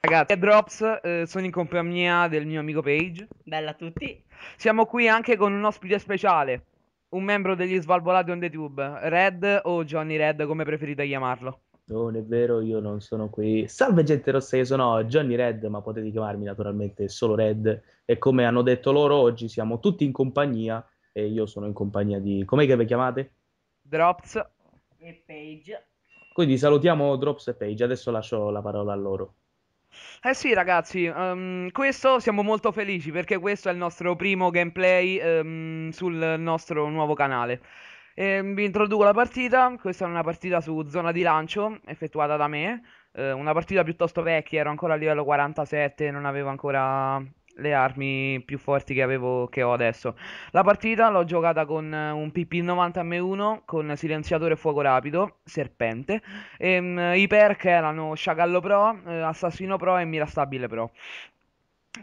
Ragazzi, Drops, eh, sono in compagnia del mio amico Page. Bella a tutti. Siamo qui anche con un ospite speciale, un membro degli Svalvolati on the Tube, Red o Johnny Red, come preferite chiamarlo. Non è vero, io non sono qui. Salve gente rossa, io sono Johnny Red, ma potete chiamarmi naturalmente solo Red. E come hanno detto loro, oggi siamo tutti in compagnia e io sono in compagnia di... Com'è che vi chiamate? Drops. E Page. Quindi salutiamo Drops e Page, adesso lascio la parola a loro. Eh sì ragazzi, ehm, questo siamo molto felici perché questo è il nostro primo gameplay ehm, sul nostro nuovo canale. Ehm, vi introduco la partita, questa è una partita su zona di lancio effettuata da me, eh, una partita piuttosto vecchia, ero ancora a livello 47, non avevo ancora le armi più forti che avevo che ho adesso. La partita l'ho giocata con eh, un PP90M1 con silenziatore fuoco rapido, serpente. E, mm, I perk erano Sciagallo Pro, eh, Assassino Pro e Mira Stabile Pro.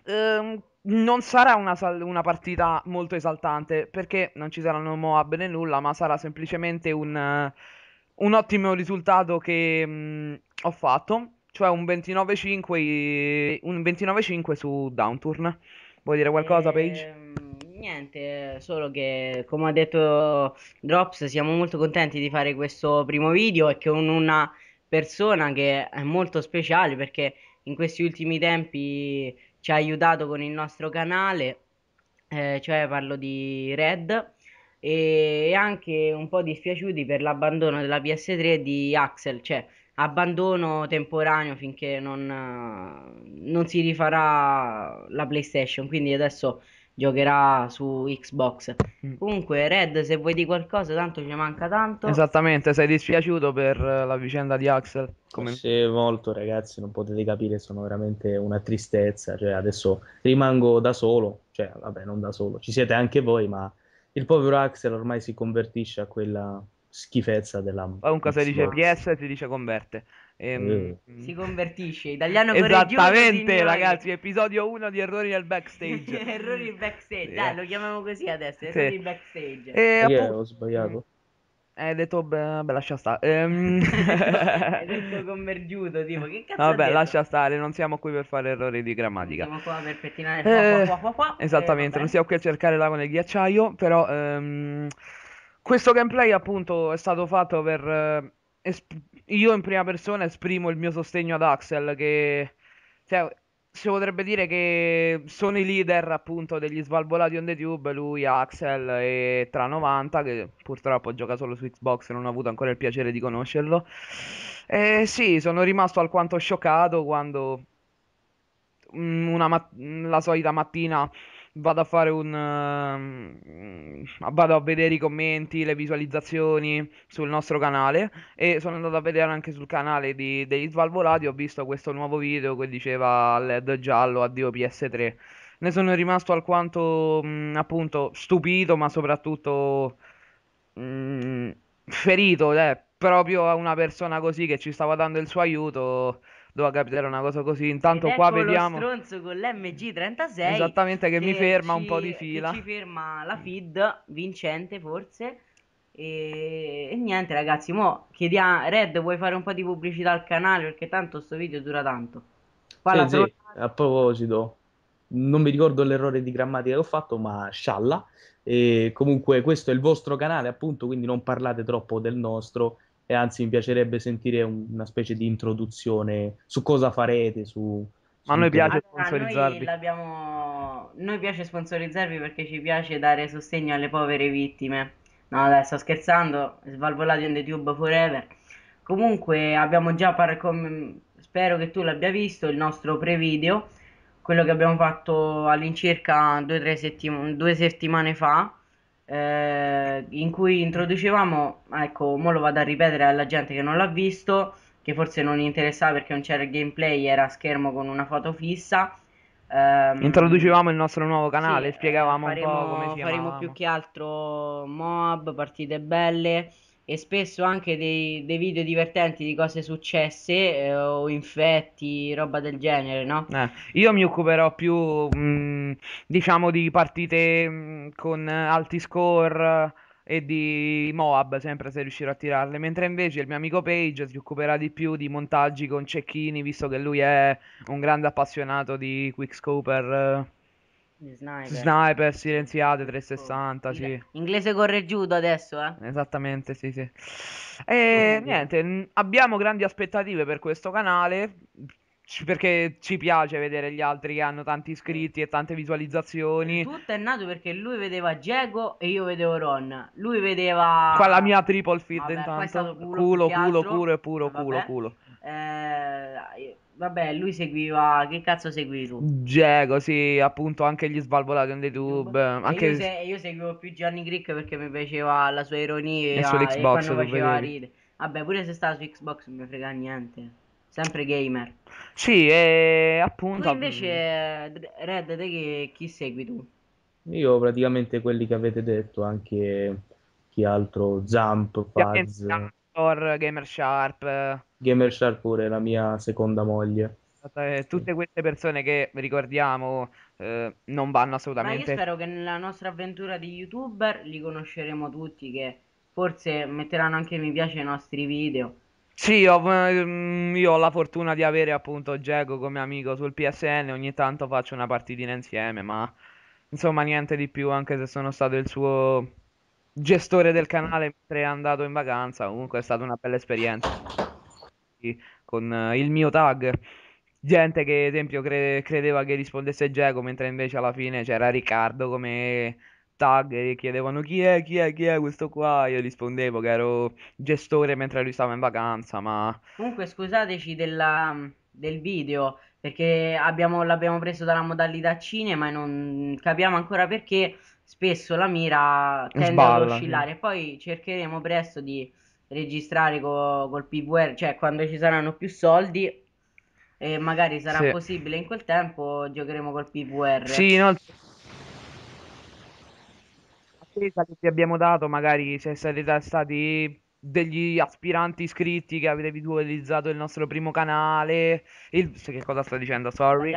Ehm, non sarà una, sal- una partita molto esaltante perché non ci saranno Moab né nulla, ma sarà semplicemente un, eh, un ottimo risultato che mh, ho fatto cioè un 29-5 un 29-5 su Downturn. Vuoi dire qualcosa, Paige? Ehm, niente, solo che come ha detto Drops, siamo molto contenti di fare questo primo video e con una persona che è molto speciale perché in questi ultimi tempi ci ha aiutato con il nostro canale, eh, cioè parlo di Red e anche un po' dispiaciuti per l'abbandono della PS3 di Axel, cioè abbandono temporaneo finché non, non si rifarà la PlayStation, quindi adesso giocherà su Xbox. Mm. Comunque, Red, se vuoi di qualcosa, tanto ci manca tanto. Esattamente, sei dispiaciuto per la vicenda di Axel? Come... Sì, molto, ragazzi, non potete capire, sono veramente una tristezza. Cioè, adesso rimango da solo, cioè, vabbè, non da solo, ci siete anche voi, ma il povero Axel ormai si convertisce a quella schifezza della comunque se dice PS si dice converte. Ehm... mm. si convertisce. Italiano esattamente ragazzi episodio 1 di errori nel backstage. Errori nel backstage. Dai lo chiamiamo così adesso errori sì. backstage. E appunto... yeah, ho sbagliato? Hai detto, beh, beh lascia stare. Ehm... Hai detto convergiuto, tipo, che cazzo Vabbè, lascia stare, non siamo qui per fare errori di grammatica. Siamo qua per pettinare. Eh, qua, qua, qua, Esattamente, eh, non siamo qui a cercare l'ago nel ghiacciaio, però... Ehm... Questo gameplay appunto è stato fatto per... Eh, esp- io in prima persona esprimo il mio sostegno ad Axel che... Cioè, si potrebbe dire che sono i leader appunto degli svalvolati on the tube, lui, Axel e Tra90 che purtroppo gioca solo su Xbox e non ho avuto ancora il piacere di conoscerlo. E sì, sono rimasto alquanto scioccato quando mm, mat- la solita mattina vado a fare un uh, vado a vedere i commenti, le visualizzazioni sul nostro canale e sono andato a vedere anche sul canale di, degli Svalvolati, ho visto questo nuovo video che diceva LED giallo addio PS3. Ne sono rimasto alquanto mh, appunto stupito, ma soprattutto mh, ferito, eh, proprio a una persona così che ci stava dando il suo aiuto doveva capitare una cosa così. Intanto Ed qua ecco vediamo. lo stronzo con l'MG36 Esattamente che, che mi ferma ci, un po' di fila. ci ferma la feed vincente forse. E, e niente ragazzi, mo chiediamo Red, vuoi fare un po' di pubblicità al canale perché tanto sto video dura tanto. Sì, sì, a proposito, non mi ricordo l'errore di grammatica che ho fatto, ma scialla. E comunque questo è il vostro canale, appunto, quindi non parlate troppo del nostro e anzi mi piacerebbe sentire un, una specie di introduzione su cosa farete, su... Ma a noi piace sponsorizzarvi. Noi, noi piace sponsorizzarvi perché ci piace dare sostegno alle povere vittime. No, dai, sto scherzando, svalvolati on the tube forever. Comunque abbiamo già, par- com- spero che tu l'abbia visto, il nostro pre-video, quello che abbiamo fatto all'incirca due, settim- due settimane fa eh, in cui introducevamo, ecco, mo lo vado a ripetere alla gente che non l'ha visto, che forse non interessava perché non c'era il gameplay, era schermo con una foto fissa. Um, Introducevamo il nostro nuovo canale, sì, spiegavamo faremo, un po' come si Faremo più che altro mob, partite belle e spesso anche dei, dei video divertenti di cose successe eh, o infetti, roba del genere, no? Eh, io mi occuperò più, mh, mm, diciamo, di partite mh, mm, con alti score, e di Moab, sempre se riuscirò a tirarle, mentre invece il mio amico Page si occuperà di più di montaggi con cecchini, visto che lui è un grande appassionato di quickscoper. Sniper. Sniper, silenziate 360, sì. Inglese correggiuto adesso, eh? Esattamente, sì, sì. E niente, abbiamo grandi aspettative per questo canale perché ci piace vedere gli altri che hanno tanti iscritti e tante visualizzazioni. Tutto è nato perché lui vedeva Diego e io vedevo Ron. Lui vedeva. Qua la mia triple feed vabbè, intanto. Culo, culo, culo, culo e puro culo, culo. Eh, vabbè, lui seguiva. Che cazzo segui tu? Diego, sì, appunto anche gli svalvolati on YouTube. Anche... Io, se... io, seguivo più Gianni Crick perché mi piaceva la sua ironia e, su Xbox e quando faceva ridere. Vabbè, pure se stava su Xbox non mi frega niente. Sempre gamer. Sì, e appunto. Tu invece, Red, te che, chi segui tu? Io praticamente quelli che avete detto, anche chi altro, Zamp, Faz. Gamer Sharp. Gamer Sharp pure, la mia seconda moglie. Tutte queste persone che ricordiamo eh, non vanno assolutamente. Ma io spero che nella nostra avventura di youtuber li conosceremo tutti, che forse metteranno anche mi piace ai nostri video. Sì, ho, mm, io ho la fortuna di avere appunto Diego come amico sul PSN, ogni tanto faccio una partitina insieme, ma insomma niente di più, anche se sono stato il suo gestore del canale mentre è andato in vacanza, comunque è stata una bella esperienza con uh, il mio tag. Gente che, ad esempio, cre- credeva che rispondesse Diego, mentre invece alla fine c'era Riccardo come tag e chiedevano chi è, chi è, chi è questo qua. Io rispondevo che ero gestore mentre lui stava in vacanza, ma... Comunque scusateci della, del video, perché abbiamo, l'abbiamo preso dalla modalità cinema e non capiamo ancora perché spesso la mira tende Sballa, ad oscillare. Poi cercheremo presto di registrare co- col PVR, cioè quando ci saranno più soldi e magari sarà sì. possibile in quel tempo giocheremo col PVR. Sì, no, attesa che vi abbiamo dato, magari se siete stati degli aspiranti iscritti che avete visualizzato il nostro primo canale. Il, che cosa sto dicendo? Sorry.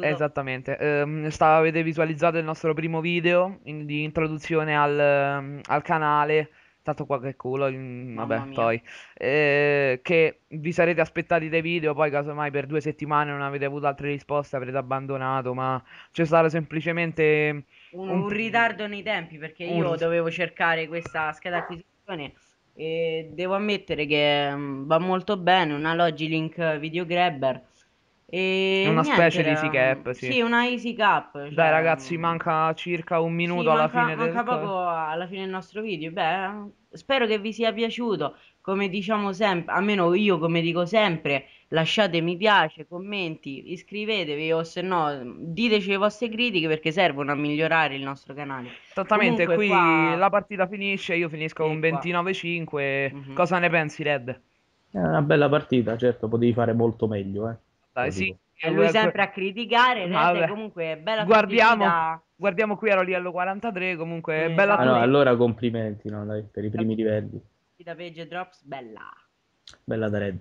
Esattamente. Um, sta, avete visualizzato il nostro primo video in, di introduzione al, um, al canale. Tanto qua che culo, vabbè, poi. Eh, che vi sarete aspettati dei video, poi casomai per due settimane non avete avuto altre risposte, avrete abbandonato, ma c'è stato semplicemente un, un, ritardo nei tempi perché io dovevo cercare questa scheda acquisizione e devo ammettere che mm, va molto bene, una Logilink Video Grabber. E una niente, specie di easy cap, sì. Sì, una easy cap. Cioè... Dai ragazzi, manca circa un minuto sì, alla manca, fine manca del... poco alla fine del nostro video. Beh, spero che vi sia piaciuto. Come diciamo sempre, almeno io come dico sempre, lasciate mi piace, commenti, iscrivetevi o se no diteci le vostre critiche perché servono a migliorare il nostro canale. Esattamente, Comunque, qui qua... la partita finisce, io finisco con 29-5. Mm-hmm. Cosa ne pensi, Red? È una bella partita, certo, potevi fare molto meglio, eh. Dai, sì. E lui sempre a criticare, Red comunque bella guardiamo, partita. guardiamo qui ero livello 43, comunque eh, bella ah, no, allora complimenti, no, dai, per i primi livelli. Da Page Drops, bella. Bella da Red.